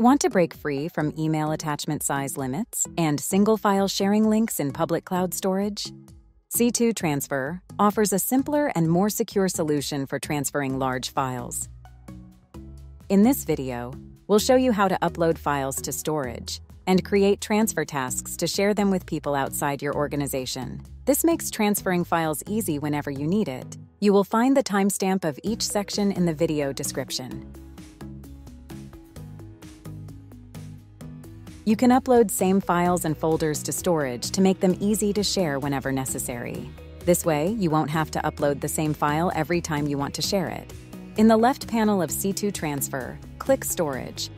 Want to break free from email attachment size limits and single file sharing links in public cloud storage? C2 Transfer offers a simpler and more secure solution for transferring large files. In this video, we'll show you how to upload files to storage and create transfer tasks to share them with people outside your organization. This makes transferring files easy whenever you need it. You will find the timestamp of each section in the video description. You can upload same files and folders to storage to make them easy to share whenever necessary. This way, you won't have to upload the same file every time you want to share it. In the left panel of C2 Transfer, click Storage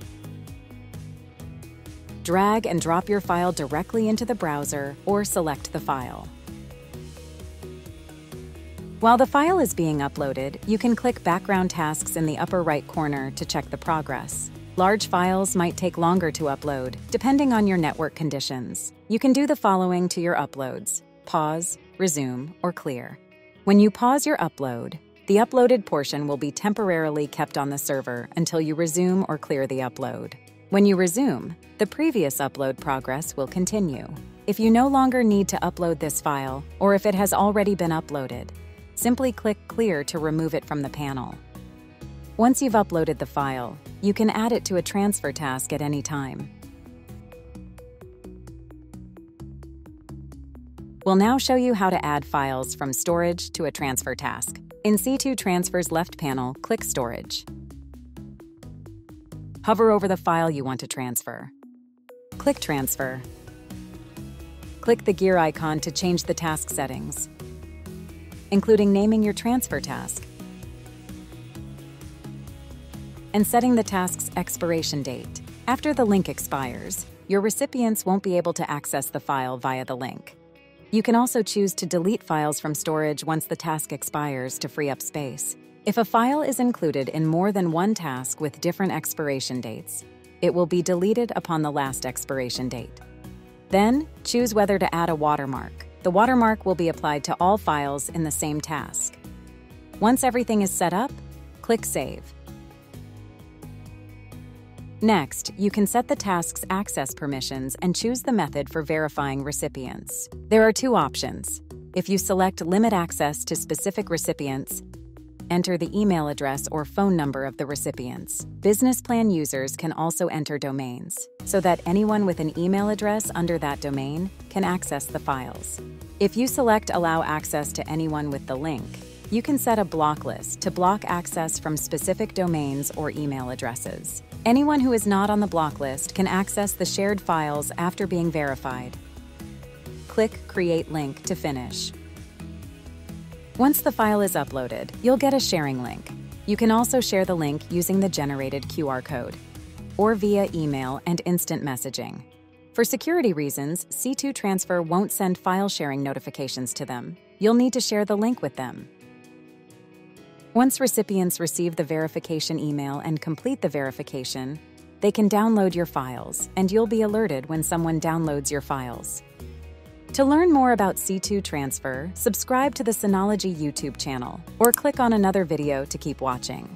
drag and drop your file directly into the browser or select the file. While the file is being uploaded, you can click Background Tasks in the upper right corner to check the progress. Large files might take longer to upload, depending on your network conditions. You can do the following to your uploads pause, resume, or clear. When you pause your upload, the uploaded portion will be temporarily kept on the server until you resume or clear the upload. When you resume, the previous upload progress will continue. If you no longer need to upload this file, or if it has already been uploaded, simply click Clear to remove it from the panel. Once you've uploaded the file, you can add it to a transfer task at any time. We'll now show you how to add files from storage to a transfer task. In C2 Transfer's left panel, click Storage. Hover over the file you want to transfer. Click Transfer. Click the gear icon to change the task settings, including naming your transfer task and setting the task's expiration date. After the link expires, your recipients won't be able to access the file via the link. You can also choose to delete files from storage once the task expires to free up space. If a file is included in more than one task with different expiration dates, it will be deleted upon the last expiration date. Then, choose whether to add a watermark. The watermark will be applied to all files in the same task. Once everything is set up, click Save. Next, you can set the task's access permissions and choose the method for verifying recipients. There are two options. If you select Limit Access to specific recipients, enter the email address or phone number of the recipients. Business plan users can also enter domains, so that anyone with an email address under that domain can access the files. If you select Allow access to anyone with the link, you can set a block list to block access from specific domains or email addresses. Anyone who is not on the block list can access the shared files after being verified. Click Create Link to finish. Once the file is uploaded, you'll get a sharing link. You can also share the link using the generated QR code or via email and instant messaging. For security reasons, C2 Transfer won't send file sharing notifications to them. You'll need to share the link with them. Once recipients receive the verification email and complete the verification, they can download your files, and you'll be alerted when someone downloads your files. To learn more about C2 Transfer, subscribe to the Synology YouTube channel or click on another video to keep watching.